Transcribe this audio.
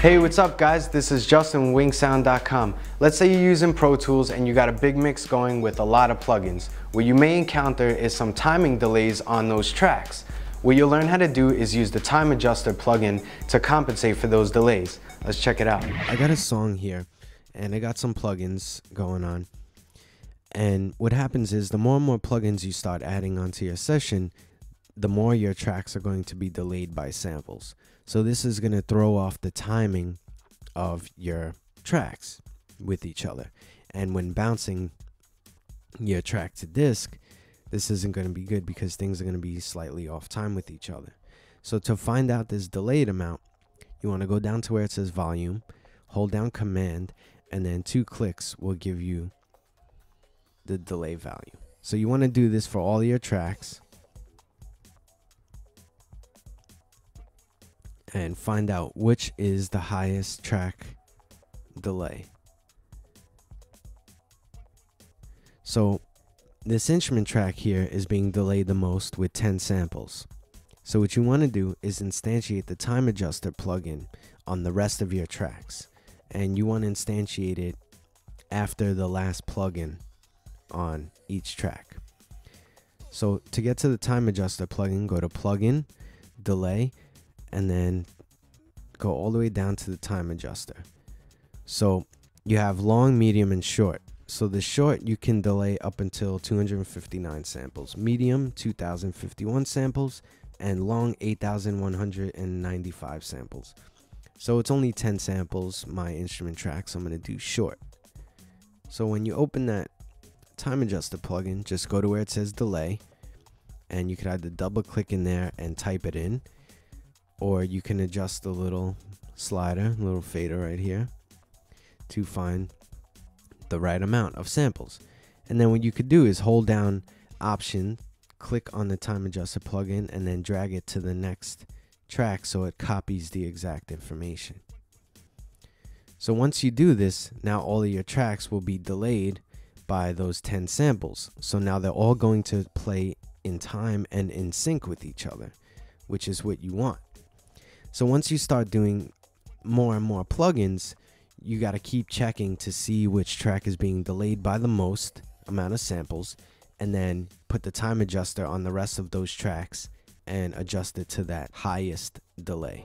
Hey, what's up guys? This is Justin winksound.com. Let's say you're using Pro Tools and you got a big mix going with a lot of plugins. What you may encounter is some timing delays on those tracks. What you'll learn how to do is use the time adjuster plugin to compensate for those delays. Let's check it out. I got a song here and I got some plugins going on. And what happens is the more and more plugins you start adding onto your session, the more your tracks are going to be delayed by samples. So this is going to throw off the timing of your tracks with each other. And when bouncing your track to disk, this isn't going to be good because things are going to be slightly off time with each other. So to find out this delayed amount, you want to go down to where it says volume, hold down command, and then two clicks will give you the delay value. So you want to do this for all your tracks. And find out which is the highest track delay. So this instrument track here is being delayed the most with 10 samples. So what you want to do is instantiate the time adjuster plugin on the rest of your tracks. And you want to instantiate it after the last plugin on each track. So to get to the time adjuster plugin, go to plugin, delay, and then go all the way down to the time adjuster. So you have long, medium, and short. So the short you can delay up until 259 samples, medium 2051 samples, and long 8195 samples. So it's only 10 samples, my instrument track, so I'm going to do short. So when you open that time adjuster plugin, just go to where it says delay, and you could either double click in there and type it in, or you can adjust the little slider, little fader right here to find the right amount of samples. And then what you could do is hold down option, click on the time adjuster plugin, and then drag it to the next track so it copies the exact information. So once you do this, now all of your tracks will be delayed by those 10 samples. So now they're all going to play in time and in sync with each other, which is what you want. So once you start doing more and more plugins, you got to keep checking to see which track is being delayed by the most amount of samples and then put the time adjuster on the rest of those tracks and adjust it to that highest delay.